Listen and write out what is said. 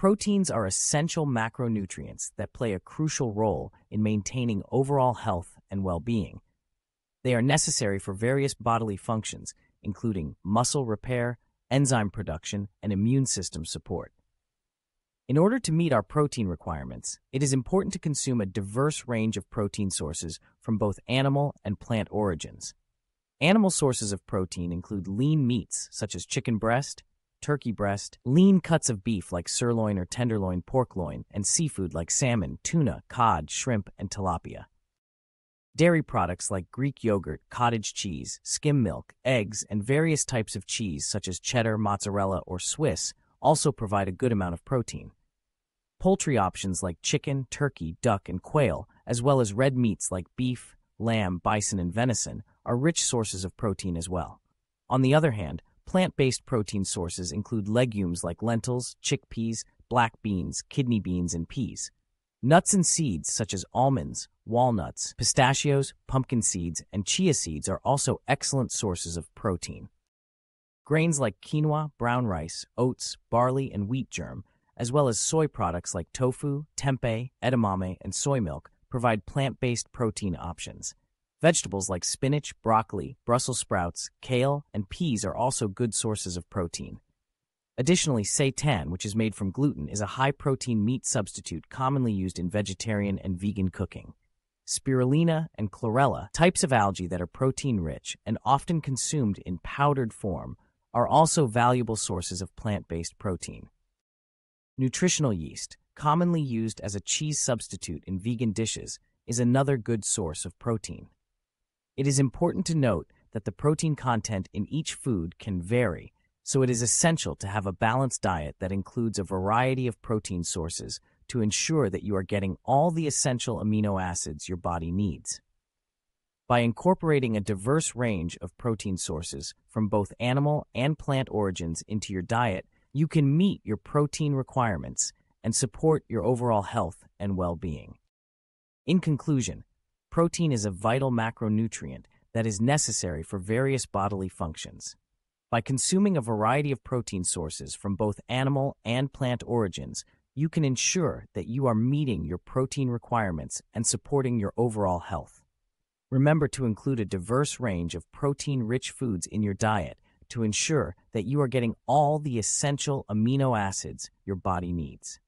Proteins are essential macronutrients that play a crucial role in maintaining overall health and well-being. They are necessary for various bodily functions, including muscle repair, enzyme production, and immune system support. In order to meet our protein requirements, it is important to consume a diverse range of protein sources from both animal and plant origins. Animal sources of protein include lean meats such as chicken breast, turkey breast, lean cuts of beef like sirloin or tenderloin pork loin, and seafood like salmon, tuna, cod, shrimp, and tilapia. Dairy products like Greek yogurt, cottage cheese, skim milk, eggs, and various types of cheese such as cheddar, mozzarella, or Swiss also provide a good amount of protein. Poultry options like chicken, turkey, duck, and quail, as well as red meats like beef, lamb, bison, and venison, are rich sources of protein as well. On the other hand, plant-based protein sources include legumes like lentils, chickpeas, black beans, kidney beans, and peas. Nuts and seeds such as almonds, walnuts, pistachios, pumpkin seeds, and chia seeds are also excellent sources of protein. Grains like quinoa, brown rice, oats, barley, and wheat germ, as well as soy products like tofu, tempeh, edamame, and soy milk, provide plant-based protein options. Vegetables like spinach, broccoli, Brussels sprouts, kale, and peas are also good sources of protein. Additionally, seitan, which is made from gluten, is a high-protein meat substitute commonly used in vegetarian and vegan cooking. Spirulina and chlorella, types of algae that are protein-rich and often consumed in powdered form, are also valuable sources of plant-based protein. Nutritional yeast, commonly used as a cheese substitute in vegan dishes, is another good source of protein. It is important to note that the protein content in each food can vary, so it is essential to have a balanced diet that includes a variety of protein sources to ensure that you are getting all the essential amino acids your body needs. By incorporating a diverse range of protein sources from both animal and plant origins into your diet, you can meet your protein requirements and support your overall health and well-being. In conclusion, protein is a vital macronutrient that is necessary for various bodily functions. By consuming a variety of protein sources from both animal and plant origins, you can ensure that you are meeting your protein requirements and supporting your overall health. Remember to include a diverse range of protein-rich foods in your diet to ensure that you are getting all the essential amino acids your body needs.